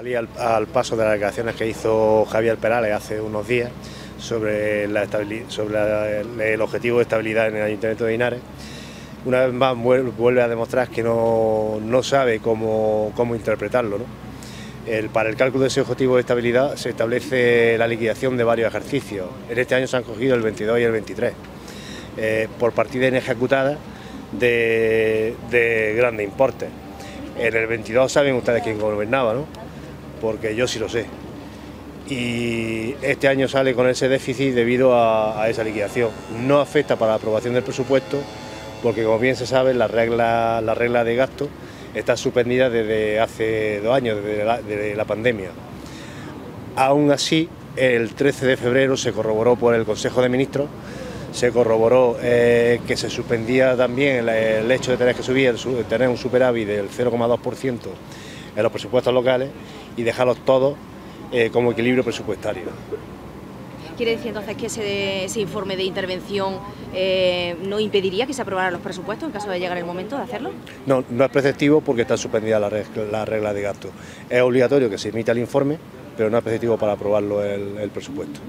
salí al, paso de las declaraciones que hizo Javier Perales hace unos días sobre, el objetivo de estabilidad en el Ayuntamiento de Linares. Una vez más vuelve a demostrar que no, sabe cómo, interpretarlo. para el cálculo de ese objetivo de estabilidad se establece la liquidación de varios ejercicios. En este año se han cogido el 22 y el 23, eh, por partida inejecutada de, de grandes importes. En el 22 saben ustedes quién gobernaba, ¿no? Porque yo sí lo sé. Y este año sale con ese déficit debido a, esa liquidación. No afecta para la aprobación del presupuesto, porque como bien se sabe, la regla, la regla de gasto está suspendida desde hace dos años, desde la, pandemia. Aún así, el 13 de febrero se corroboró por el Consejo de Ministros se corroboró eh, que se suspendía también el, hecho de tener que subir, tener un superávit del 0,2% en los presupuestos locales y dejarlos todos eh, como equilibrio presupuestario. ¿Quiere decir entonces que ese, informe de intervención eh, no impediría que se aprobaran los presupuestos en caso de llegar el momento de hacerlo? No, no es preceptivo porque está suspendida la, regla, de gasto. Es obligatorio que se emita el informe, pero no es preceptivo para aprobarlo el presupuesto.